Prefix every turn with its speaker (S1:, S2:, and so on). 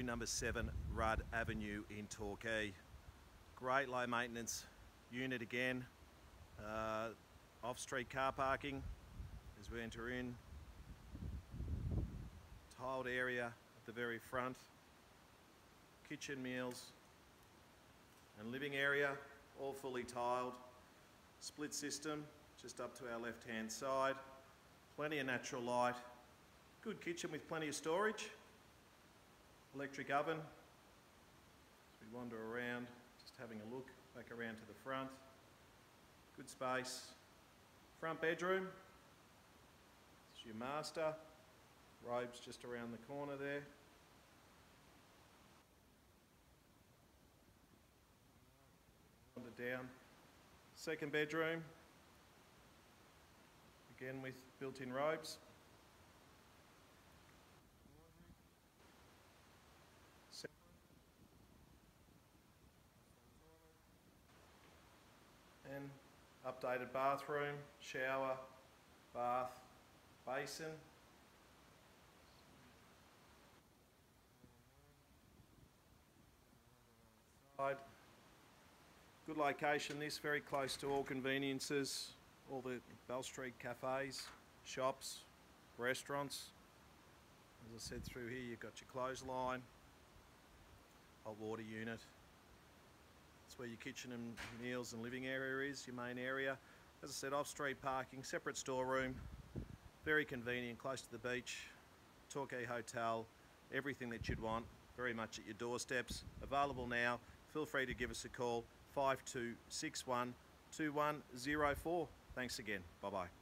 S1: Number 7 Rudd Avenue in Torquay. Great low maintenance unit again. Uh, off-street car parking as we enter in. Tiled area at the very front. Kitchen meals and living area all fully tiled. Split system just up to our left hand side. Plenty of natural light. Good kitchen with plenty of storage electric oven. As we wander around, just having a look back around to the front. Good space. Front bedroom. It's your master. Robes just around the corner there. Wander down. Second bedroom. Again with built-in robes. And updated bathroom, shower, bath, basin. Good location this, very close to all conveniences, all the Bell Street cafes, shops, restaurants. As I said through here you've got your clothesline, hot water unit, where your kitchen and meals and living area is, your main area. As I said, off-street parking, separate storeroom, very convenient, close to the beach, Torquay Hotel, everything that you'd want, very much at your doorsteps. Available now. Feel free to give us a call, 5261 2104. Thanks again. Bye-bye.